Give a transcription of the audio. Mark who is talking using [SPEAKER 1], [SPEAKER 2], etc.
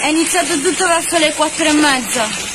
[SPEAKER 1] È iniziato tutto verso le quattro e mezza.